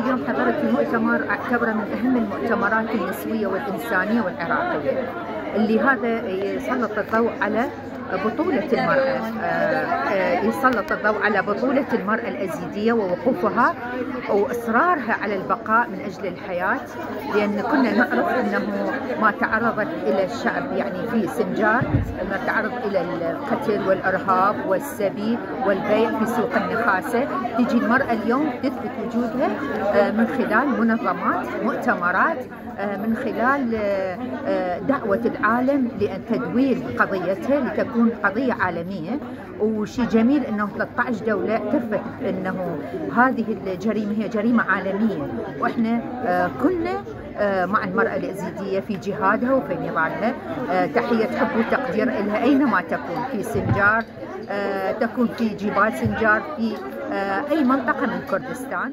اليوم حضرت المؤتمر اعتبره من أهم المؤتمرات النسوية والإنسانية والعراقية اللي هذا يسلط الضوء على بطولة المرأة يسلط الضوء على بطولة المرأة الأزيدية ووقوفها وإصرارها على البقاء من أجل الحياة لأن كنا نعرف أنه ما تعرضت إلى الشعب يعني في سنجار ما تعرض إلى القتل والإرهاب والسبي والبيع في سوق النخاسة. تجي المرأة اليوم تثبت وجودها من خلال منظمات مؤتمرات من خلال دعوة العالم لتدوير قضيتها لتكون قضية عالمية. وشيء جميل انه 13 دولة اعترفت انه هذه الجريمة هي جريمة عالمية. وإحنا كلنا مع المرأة اليزيدية في جهادها وفي نضالها. تحية حب وتقدير لها أينما تكون في سنجار تكون في جبال سنجار في أي منطقة من كردستان.